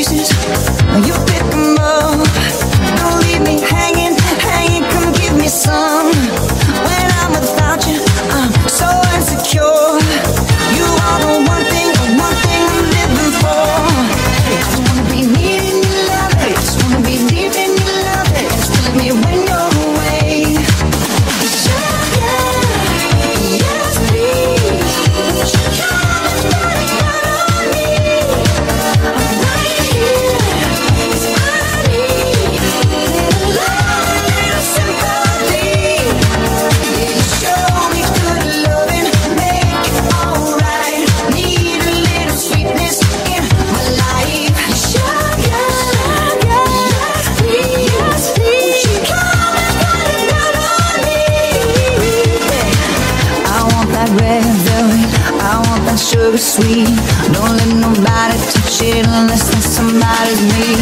Pieces. You've been sugar sweet. Don't let nobody touch it unless that somebody's me.